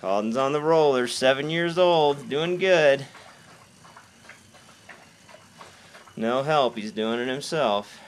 Calden's on the roller, seven years old, doing good. No help, he's doing it himself.